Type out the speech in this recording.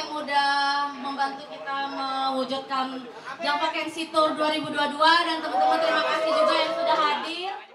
yang udah membantu kita mewujudkan Java Kensi Situr 2022 dan teman-teman terima kasih juga yang sudah hadir.